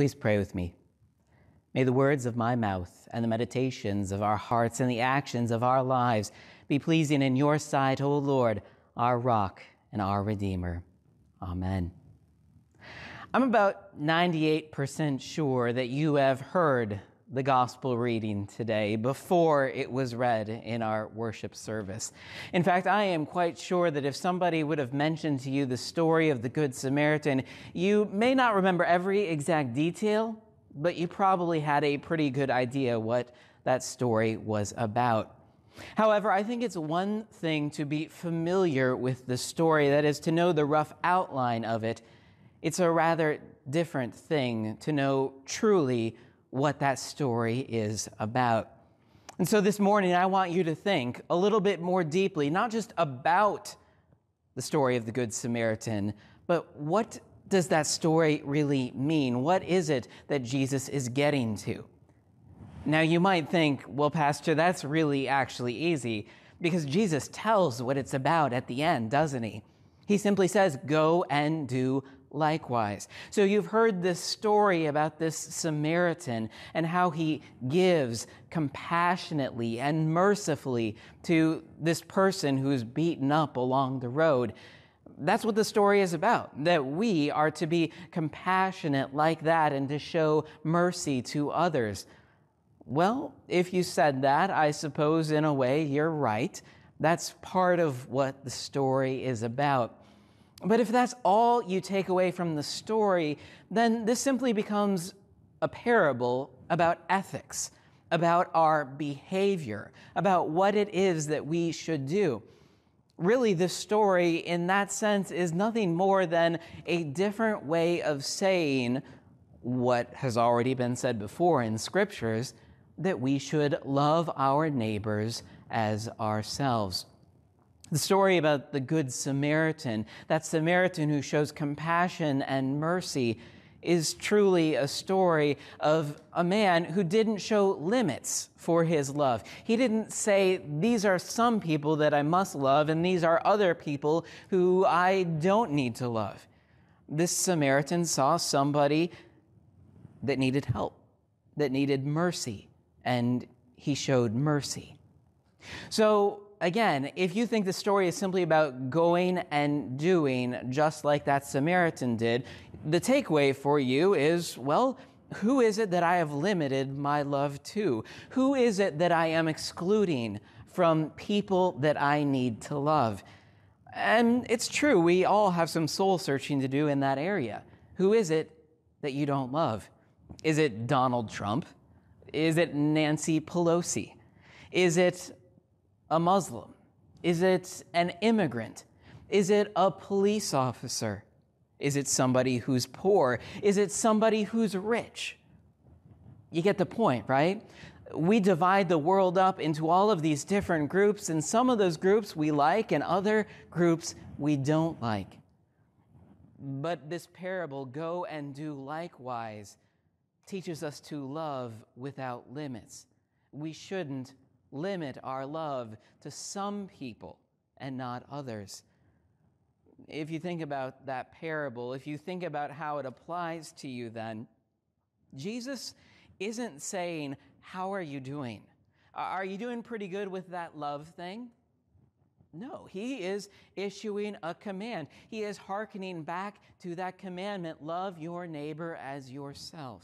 Please pray with me. May the words of my mouth and the meditations of our hearts and the actions of our lives be pleasing in your sight, O Lord, our rock and our Redeemer. Amen. I'm about 98% sure that you have heard the gospel reading today before it was read in our worship service. In fact, I am quite sure that if somebody would have mentioned to you the story of the Good Samaritan, you may not remember every exact detail, but you probably had a pretty good idea what that story was about. However, I think it's one thing to be familiar with the story, that is, to know the rough outline of it. It's a rather different thing to know truly what that story is about. And so this morning, I want you to think a little bit more deeply, not just about the story of the Good Samaritan, but what does that story really mean? What is it that Jesus is getting to? Now, you might think, well, Pastor, that's really actually easy because Jesus tells what it's about at the end, doesn't he? He simply says, Go and do likewise. So you've heard this story about this Samaritan and how he gives compassionately and mercifully to this person who's beaten up along the road. That's what the story is about, that we are to be compassionate like that and to show mercy to others. Well, if you said that, I suppose in a way you're right. That's part of what the story is about. But if that's all you take away from the story, then this simply becomes a parable about ethics, about our behavior, about what it is that we should do. Really, the story in that sense is nothing more than a different way of saying what has already been said before in scriptures that we should love our neighbors as ourselves. The story about the Good Samaritan, that Samaritan who shows compassion and mercy, is truly a story of a man who didn't show limits for his love. He didn't say, These are some people that I must love, and these are other people who I don't need to love. This Samaritan saw somebody that needed help, that needed mercy, and he showed mercy. So, again, if you think the story is simply about going and doing just like that Samaritan did, the takeaway for you is, well, who is it that I have limited my love to? Who is it that I am excluding from people that I need to love? And it's true, we all have some soul searching to do in that area. Who is it that you don't love? Is it Donald Trump? Is it Nancy Pelosi? Is it a Muslim? Is it an immigrant? Is it a police officer? Is it somebody who's poor? Is it somebody who's rich? You get the point, right? We divide the world up into all of these different groups, and some of those groups we like, and other groups we don't like. But this parable, go and do likewise, teaches us to love without limits. We shouldn't limit our love to some people and not others. If you think about that parable, if you think about how it applies to you, then Jesus isn't saying, How are you doing? Are you doing pretty good with that love thing? No, he is issuing a command. He is hearkening back to that commandment love your neighbor as yourself.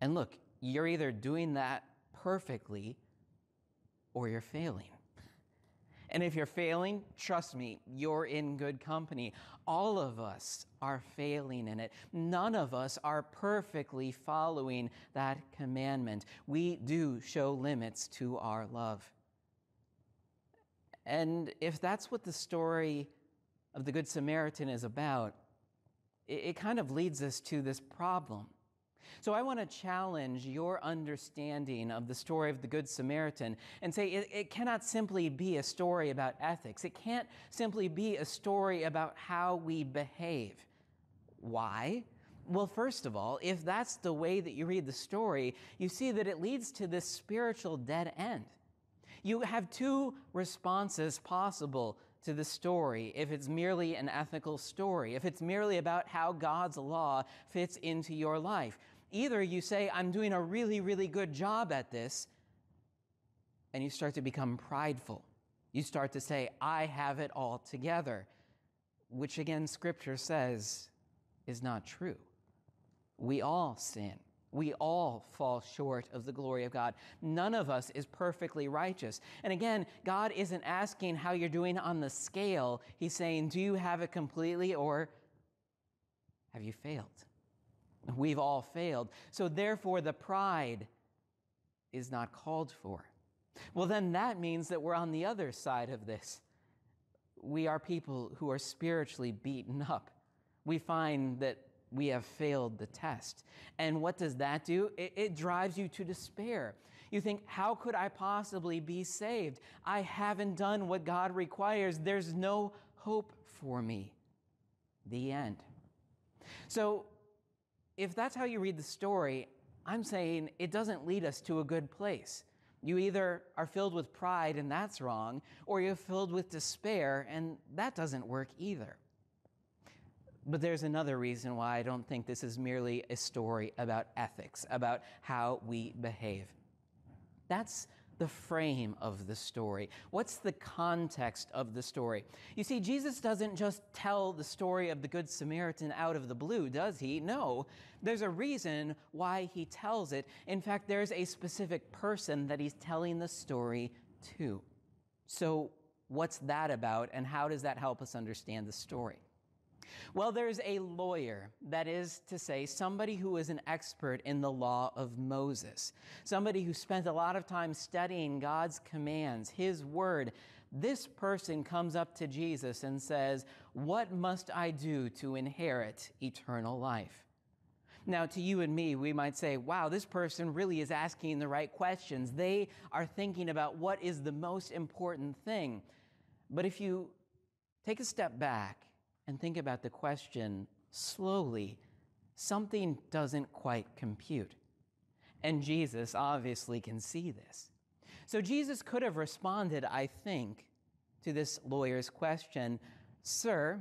And look, you're either doing that perfectly or you're failing. And if you're failing, trust me, you're in good company. All of us are failing in it. None of us are perfectly following that commandment. We do show limits to our love. And if that's what the story of the Good Samaritan is about, it, it kind of leads us to this problem so I want to challenge your understanding of the story of the Good Samaritan and say it, it, cannot simply be a story about ethics. It can't simply be a story about how we behave. Why? Well, first of all, if that's the way that you read the story, you see that it leads to this spiritual dead end. You have two responses possible to the story if it's merely an ethical story, if it's merely about how God's law fits into your life. Either you say, I'm doing a really, really good job at this, and you start to become prideful. You start to say, I have it all together, which again, Scripture says is not true. We all sin. We all fall short of the glory of God. None of us is perfectly righteous. And again, God isn't asking how you're doing on the scale. He's saying, Do you have it completely or have you failed? We've all failed. So therefore, the pride is not called for. Well, then that means that we're on the other side of this. We are people who are spiritually beaten up. We find that we have failed the test. And what does that do? It, it, drives you to despair. You think, how could I possibly be saved? I haven't done what God requires. There's no hope for me. The end. So, if that's how you read the story, I'm saying it doesn't lead us to a good place. You either are filled with pride and that's wrong, or you're filled with despair and that doesn't work either. But there's another reason why I don't think this is merely a story about ethics, about how we behave. That's the frame of the story. What's the context of the story? You see, Jesus doesn't just tell the story of the Good Samaritan out of the blue, does he? No. There's a reason why he tells it. In fact, there's a specific person that he's telling the story to. So, what's that about, and how does that help us understand the story? Well, there's a lawyer, that is to say, somebody who is an expert in the law of Moses, somebody who spent a lot of time studying God's commands, His word. This person comes up to Jesus and says, What must I do to inherit eternal life? Now, to you and me, we might say, wow, this person really is asking the right questions. They are thinking about what is the most important thing. But if you take a step back and think about the question slowly, something doesn't quite compute. And Jesus obviously can see this. So Jesus could have responded, I think, to this lawyer's question Sir,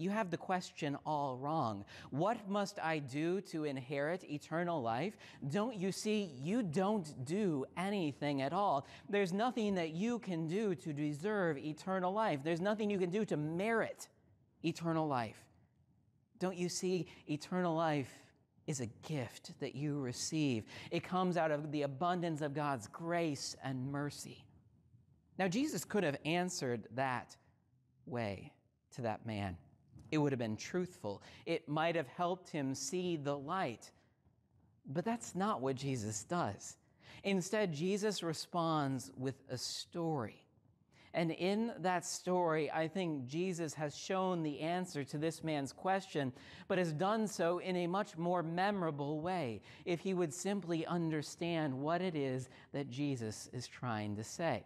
you have the question all wrong. What must I do to inherit eternal life? Don't you see, you don't do anything at all. There's nothing that you can do to deserve eternal life. There's nothing you can do to merit eternal life. Don't you see, eternal life is a gift that you receive. It comes out of the abundance of God's grace and mercy. Now, Jesus could have answered that way to that man. It would have been truthful. It might have helped him see the light. But that's not what Jesus does. Instead, Jesus responds with a story. And in that story, I think Jesus has shown the answer to this man's question, but has done so in a much more memorable way if he would simply understand what it is that Jesus is trying to say.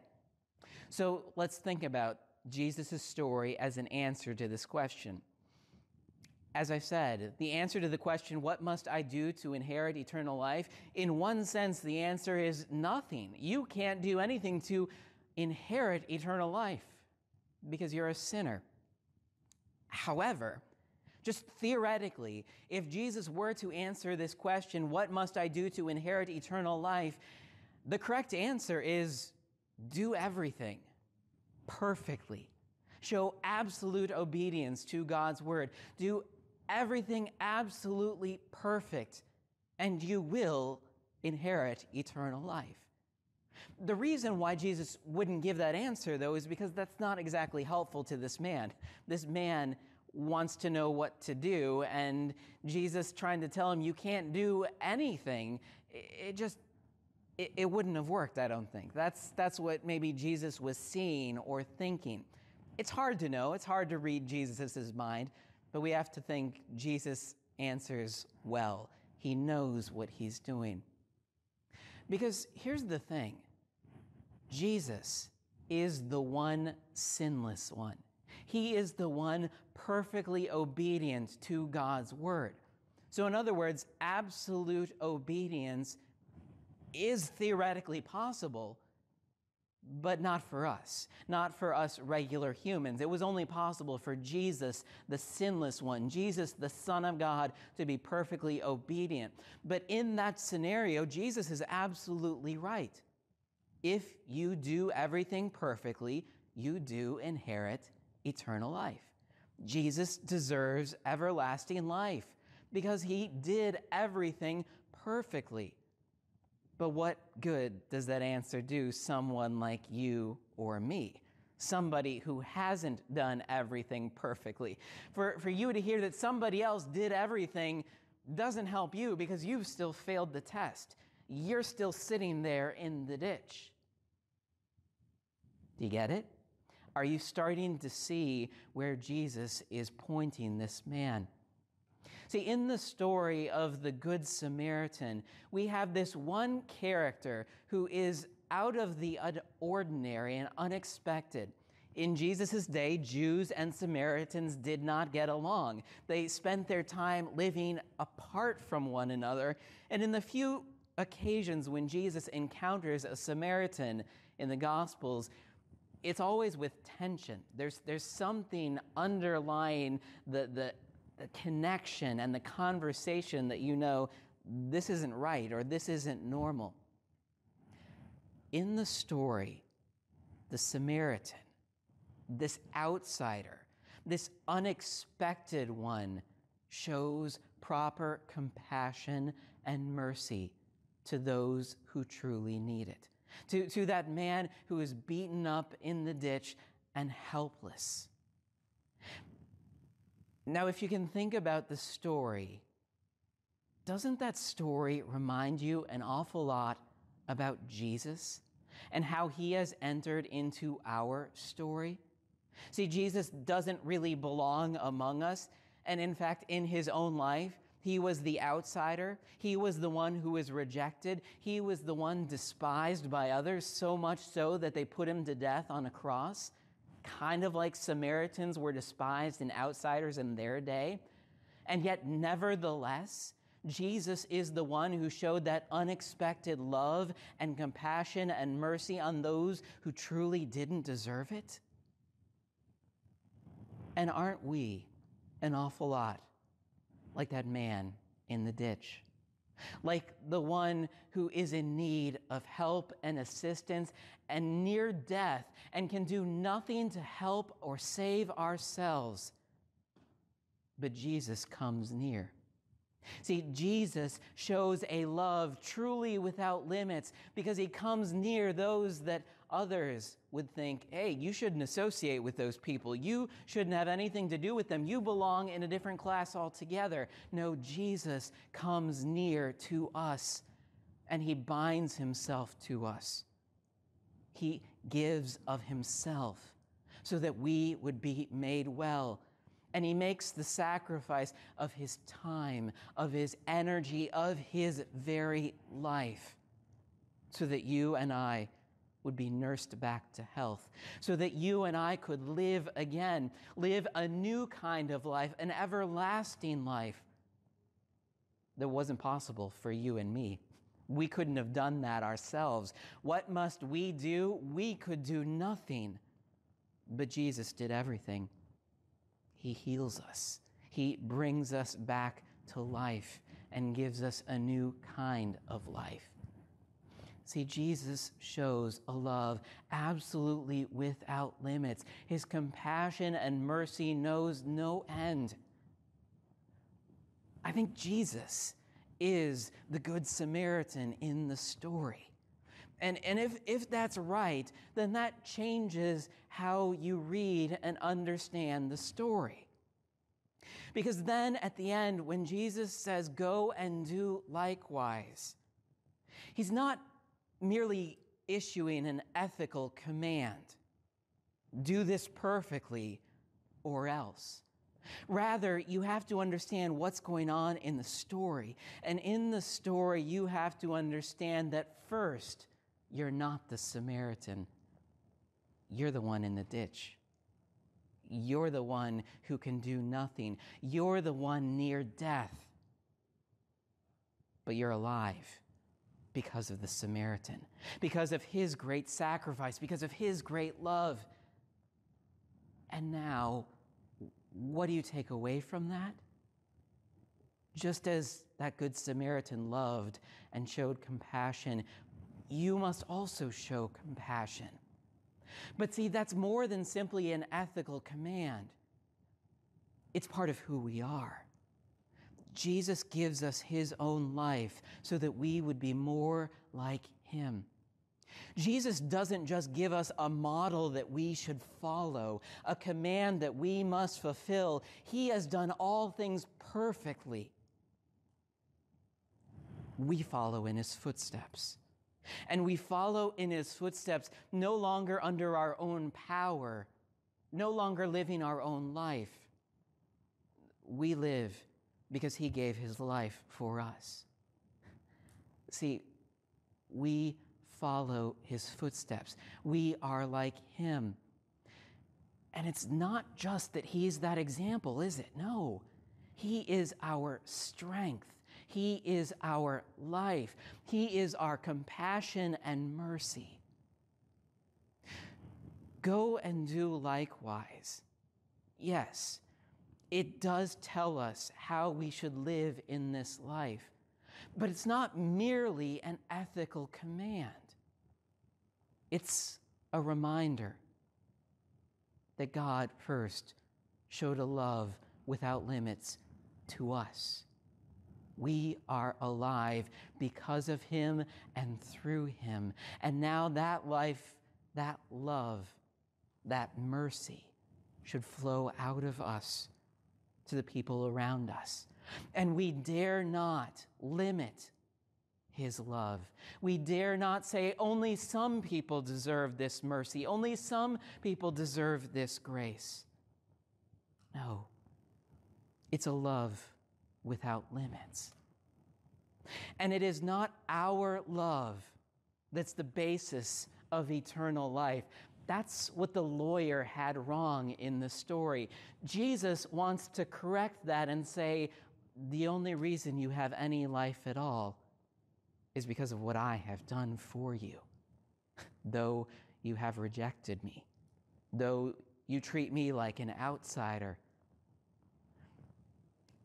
So let's think about Jesus' story as an answer to this question. As I said, the answer to the question, What must I do to inherit eternal life? In one sense, the answer is nothing. You can't do anything to inherit eternal life because you're a sinner. However, just theoretically, if Jesus were to answer this question, what must I do to inherit eternal life? The correct answer is do everything perfectly. Show absolute obedience to God's word. Do everything absolutely perfect, and you will inherit eternal life. The reason why Jesus wouldn't give that answer, though, is because that's not exactly helpful to this man. This man wants to know what to do, and Jesus trying to tell him, you can't do anything, it just, it, it wouldn't have worked, I don't think. That's, that's what maybe Jesus was seeing or thinking. It's hard to know, it's hard to read Jesus' mind, but we have to think Jesus answers well. He knows what he's doing. Because here's the thing Jesus is the one sinless one. He is the one perfectly obedient to God's word. So, in other words, absolute obedience is theoretically possible, but not for us, not for us regular humans. It was only possible for Jesus, the sinless one, Jesus, the Son of God, to be perfectly obedient. But in that scenario, Jesus is absolutely right. If you do everything perfectly, you do inherit eternal life. Jesus deserves everlasting life because he did everything perfectly. But what good does that answer do someone like you or me? Somebody who hasn't done everything perfectly. For, for you to hear that somebody else did everything doesn't help you because you've still failed the test. You're still sitting there in the ditch. Do you get it? Are you starting to see where Jesus is pointing this man? See, in the story of the Good Samaritan, we have this one character who is out of the ordinary and unexpected. In Jesus' day, Jews and Samaritans did not get along. They spent their time living apart from one another. And in the few occasions when Jesus encounters a Samaritan in the Gospels, it's always with tension. There's, there's something underlying the, the the connection and the conversation that you know this isn't right or this isn't normal. In the story, the Samaritan, this outsider, this unexpected one, shows proper compassion and mercy to those who truly need it. To, to that man who is beaten up in the ditch and helpless. Now, if you can think about the story, doesn't that story remind you an awful lot about Jesus and how he has entered into our story? See, Jesus doesn't really belong among us. And in fact, in his own life, he was the outsider. He was the one who was rejected. He was the one despised by others, so much so that they put him to death on a cross kind of like Samaritans were despised and outsiders in their day. And yet, nevertheless, Jesus is the one who showed that unexpected love and compassion and mercy on those who truly didn't deserve it. And aren't we an awful lot like that man in the ditch? like the one who is in need of help and assistance and near death and can do nothing to help or save ourselves. But Jesus comes near. See, Jesus shows a love truly without limits because he comes near those that others would think, hey, you shouldn't associate with those people. You shouldn't have anything to do with them. You belong in a different class altogether. No, Jesus comes near to us and he binds himself to us. He gives of himself so that we would be made well and he makes the sacrifice of his time, of his energy, of his very life, so that you and I would be nursed back to health, so that you and I could live again, live a new kind of life, an everlasting life that wasn't possible for you and me. We couldn't have done that ourselves. What must we do? We could do nothing. But Jesus did everything. He heals us. He brings us back to life and gives us a new kind of life. See, Jesus shows a love absolutely without limits. His compassion and mercy knows no end. I think Jesus is the Good Samaritan in the story. And, and if, if that's right, then that changes how you read and understand the story. Because then at the end, when Jesus says, Go and do likewise, he's not merely issuing an ethical command do this perfectly or else. Rather, you have to understand what's going on in the story. And in the story, you have to understand that first, you're not the Samaritan, you're the one in the ditch. You're the one who can do nothing. You're the one near death. But you're alive. because of the Samaritan, because of his great sacrifice, because of his great love. And now, what do you take away from that? Just as that good Samaritan loved and showed compassion, you must also show compassion. But see, that's more than simply an ethical command, it's part of who we are. Jesus gives us his own life so that we would be more like him. Jesus doesn't just give us a model that we should follow, a command that we must fulfill. He has done all things perfectly we follow in his footsteps. And we follow in his footsteps no longer under our own power, no longer living our own life. We live because he gave his life for us. See, we follow his footsteps. We are like him. And it's not just that he's that example, is it? No. He is our strength. He is our life. He is our compassion and mercy. Go and do likewise. Yes, it does tell us how we should live in this life, but it's not merely an ethical command. It's a reminder that God first showed a love without limits to us. We are alive because of Him and through Him. And now that life, that love, that mercy should flow out of us to the people around us. And we dare not limit his love. We dare not say only some people deserve this mercy, only some people deserve this grace. No, it's a love without limits. And it is not our love that's the basis of eternal life. That's what the lawyer had wrong in the story. Jesus wants to correct that and say, the only reason you have any life at all is because of what I have done for you. Though you have rejected me, though you treat me like an outsider,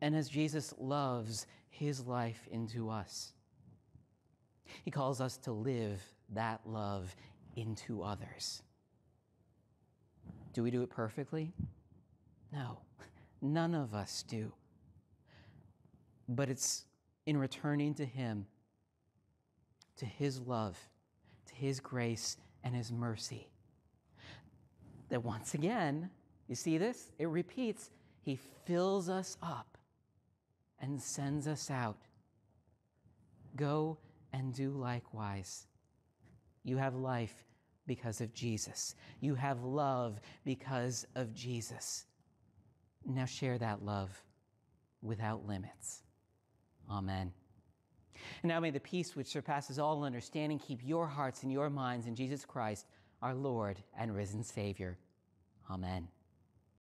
and as Jesus loves his life into us, he calls us to live that love into others. Do we do it perfectly? No, none of us do. But it's in returning to him, to his love, to his grace, and his mercy that once again, you see this? It repeats. He fills us up and sends us out. Go and do likewise. You have life because of Jesus. You have love because of Jesus. Now share that love without limits. Amen. And now may the peace which surpasses all understanding keep your hearts and your minds in Jesus Christ, our Lord and risen Savior. Amen.